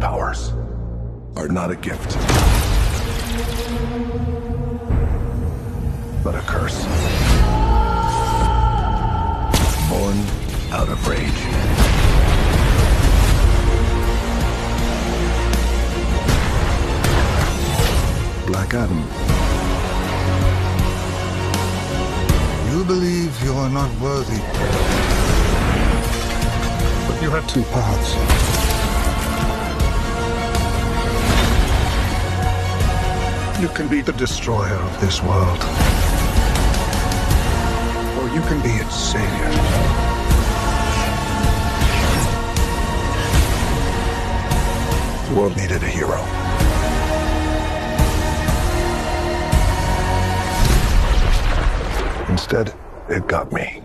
powers are not a gift, but a curse. Born out of rage. Black Adam. You believe you are not worthy. But you have two paths. You can be the destroyer of this world. Or you can be its savior. The world needed a hero. Instead, it got me.